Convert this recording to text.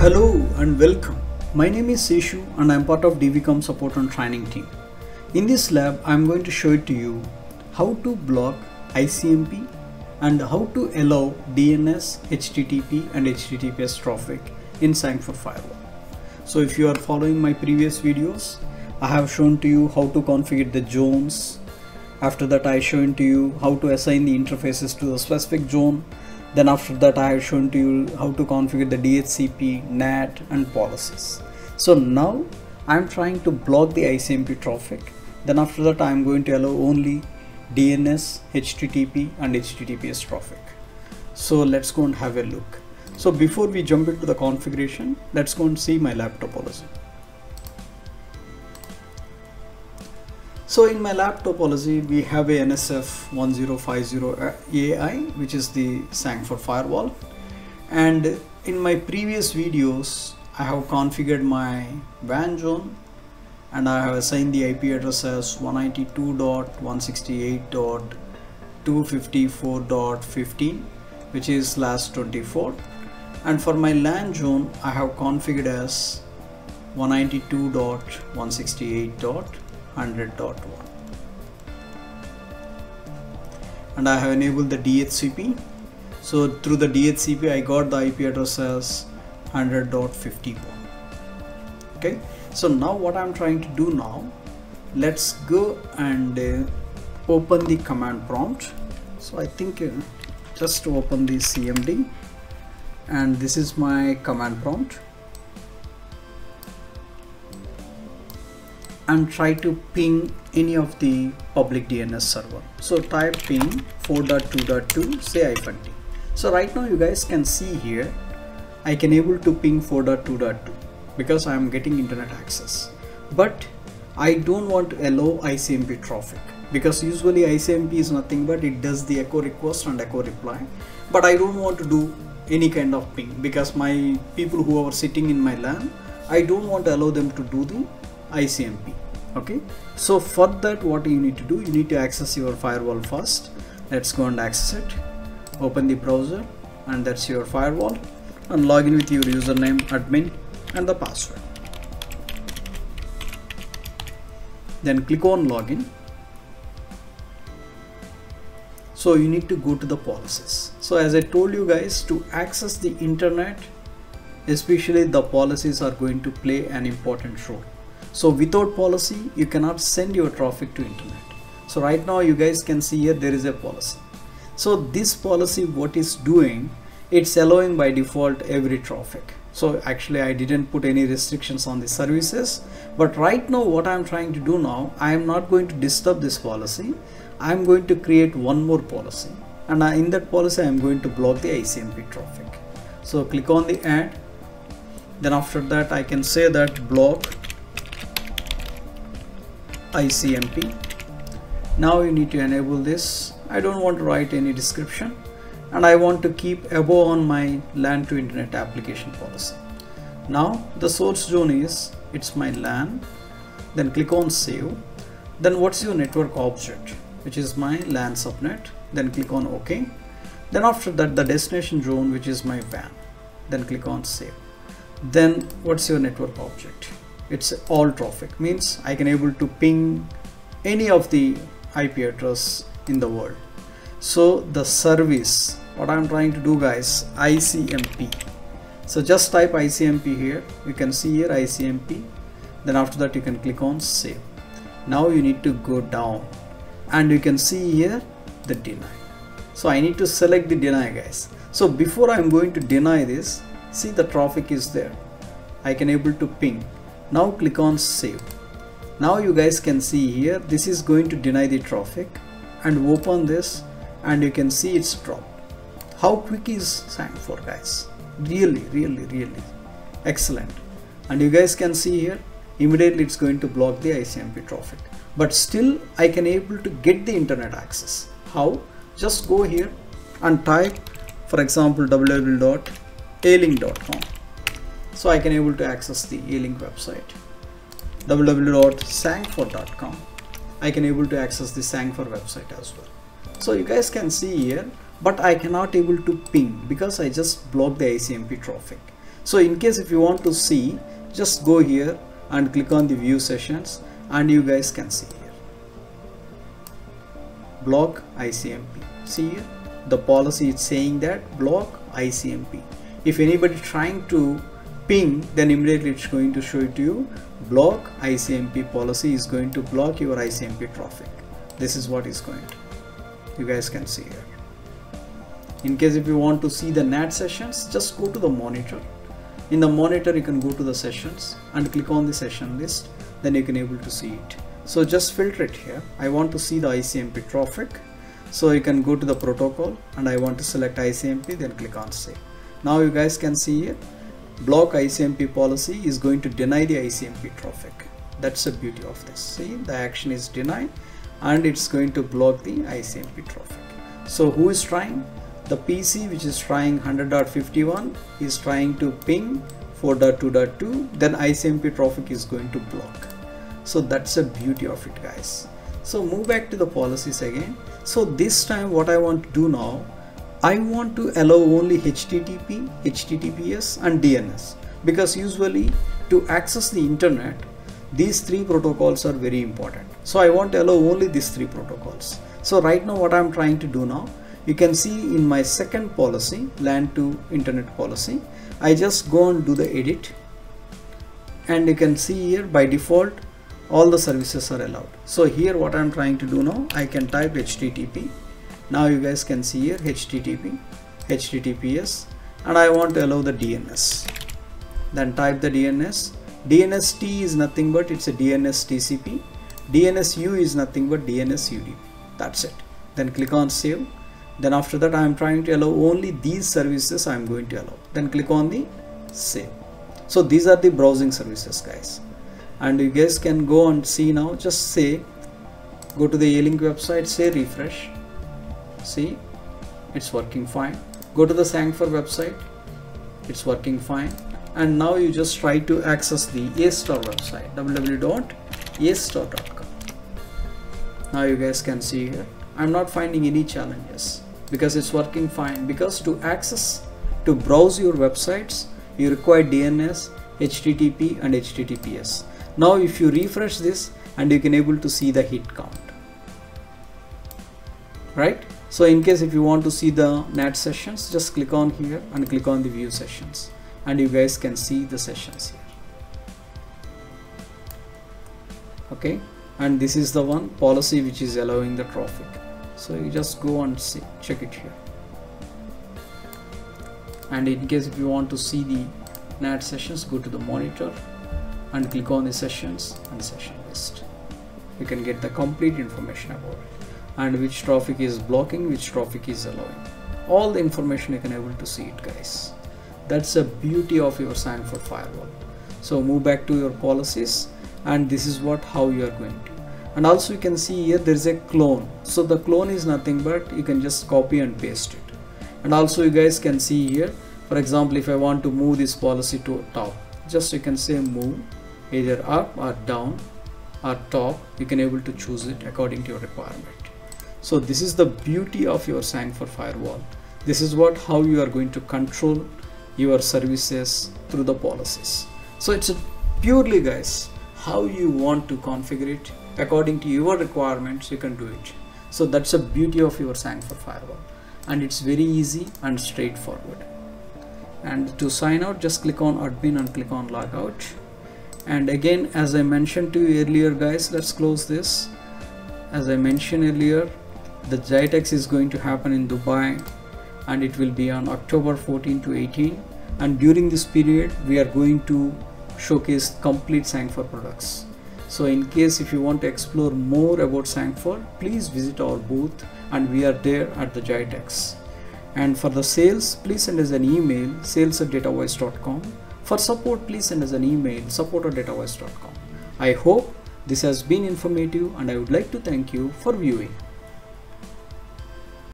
Hello and welcome. My name is Seshu and I am part of DVCom support and training team. In this lab, I am going to show it to you how to block ICMP and how to allow DNS, HTTP and HTTPS traffic in Sangfor firewall. So if you are following my previous videos, I have shown to you how to configure the zones. After that, I shown to you how to assign the interfaces to the specific zone then after that I have shown to you how to configure the DHCP, NAT and policies. So now I'm trying to block the ICMP traffic. Then after that I'm going to allow only DNS, HTTP and HTTPS traffic. So let's go and have a look. So before we jump into the configuration, let's go and see my lab topology. So in my lab topology, we have a NSF 1050 AI, which is the Sangfor firewall. And in my previous videos, I have configured my WAN zone and I have assigned the IP address as 192.168.254.15, which is last 24. And for my LAN zone, I have configured as 192.168. 100.1 and I have enabled the DHCP so through the DHCP I got the IP address as 100.51 okay? So now what I'm trying to do now let's go and uh, open the command prompt. So I think uh, just open the CMD and this is my command prompt and try to ping any of the public DNS server. So type ping 4.2.2 say t. So right now you guys can see here I can able to ping 4.2.2 because I am getting internet access. But I don't want to allow ICMP traffic because usually ICMP is nothing but it does the echo request and echo reply. But I don't want to do any kind of ping because my people who are sitting in my LAN I don't want to allow them to do the ICMP okay? So for that what you need to do you need to access your firewall first. Let's go and access it. Open the browser and that's your firewall. And log in with your username admin and the password. Then click on login. So you need to go to the policies. So as I told you guys to access the internet especially the policies are going to play an important role so without policy you cannot send your traffic to internet. So right now you guys can see here there is a policy. So this policy what is doing it's allowing by default every traffic. So actually I didn't put any restrictions on the services but right now what I'm trying to do now I am not going to disturb this policy. I'm going to create one more policy. And in that policy I'm going to block the ICMP traffic. So click on the add. Then after that I can say that block ICMP now you need to enable this. I don't want to write any description and I want to keep above on my LAN to internet application policy. Now the source zone is it's my LAN. Then click on save. Then what's your network object which is my LAN subnet? Then click on OK. Then after that the destination zone which is my WAN then click on save. Then what's your network object it's all traffic means I can able to ping any of the IP address in the world. So the service what I'm trying to do guys ICMP so just type ICMP here. You can see here ICMP then after that you can click on save. Now you need to go down. And you can see here the deny. So I need to select the deny guys. So before I'm going to deny this see the traffic is there. I can able to ping now click on save. Now you guys can see here this is going to deny the traffic and open this and you can see it's dropped. How quick is Sangfor guys? Really really really excellent. And you guys can see here immediately it's going to block the ICMP traffic. But still I can able to get the internet access. How? Just go here and type for example www.alink.com so I can able to access the A-Link website www.sangfor.com I can able to access the Sangfor website as well. So you guys can see here but I cannot able to ping because I just blocked the ICMP traffic. So in case if you want to see just go here and click on the view sessions and you guys can see here. Block ICMP see here the policy is saying that block ICMP if anybody trying to ping then immediately it's going to show it to you. Block ICMP policy is going to block your ICMP traffic. This is what is going to. You guys can see here. In case if you want to see the NAT sessions just go to the monitor. In the monitor you can go to the sessions and click on the session list. Then you can able to see it. So just filter it here. I want to see the ICMP traffic. So you can go to the protocol and I want to select ICMP then click on save. Now you guys can see here block ICMP policy is going to deny the ICMP traffic that's the beauty of this. See the action is deny and it's going to block the ICMP traffic so who is trying? The PC which is trying 100.51 is trying to ping 4.2.2 then ICMP traffic is going to block. So that's the beauty of it guys. So move back to the policies again. So this time what I want to do now I want to allow only HTTP, HTTPS and DNS because usually to access the internet these three protocols are very important. So I want to allow only these three protocols. So right now what I'm trying to do now you can see in my second policy LAN to internet policy I just go and do the edit. And you can see here by default all the services are allowed. So here what I'm trying to do now I can type HTTP now you guys can see here HTTP HTTPS and I want to allow the DNS then type the DNS DNST is nothing but it's a DNS TCP DNSU is nothing but DNS UDP that's it. Then click on save. Then after that I am trying to allow only these services I am going to allow. Then click on the save. So these are the browsing services guys. And you guys can go and see now. Just say go to the A-Link website say refresh see it's working fine. Go to the Sangfor website it's working fine. And now you just try to access the A-Star website www.astar.com now you guys can see here I'm not finding any challenges because it's working fine. Because to access to browse your websites you require DNS HTTP and HTTPS now if you refresh this and you can able to see the hit count. Right so in case if you want to see the NAT sessions just click on here and click on the view sessions. And you guys can see the sessions here. Okay? And this is the one policy which is allowing the traffic. So you just go and see check it here. And in case if you want to see the NAT sessions go to the monitor and click on the sessions and session list. You can get the complete information about it and which traffic is blocking which traffic is allowing. All the information you can able to see it guys. That's the beauty of your Sangfor firewall. So move back to your policies and this is what how you are going to. And also you can see here there is a clone. So the clone is nothing but you can just copy and paste it. And also you guys can see here for example if I want to move this policy to top just you can say move either up or down or top. You can able to choose it according to your requirement so this is the beauty of your Sangfor firewall. This is what how you are going to control your services through the policies. So it's purely guys how you want to configure it. According to your requirements you can do it. So that's the beauty of your Sangfor firewall. And it's very easy and straightforward. And to sign out just click on admin and click on logout. And again as I mentioned to you earlier guys let's close this. As I mentioned earlier the GITEX is going to happen in Dubai and it will be on October 14 to 18 and during this period we are going to showcase complete Sangfor products so in case if you want to explore more about Sangfor, please visit our booth and we are there at the GITEX. And for the sales, please send us an email sales at datavoiz.com. For support, please send us an email support at datavoiz.com. I hope this has been informative and I would like to thank you for viewing.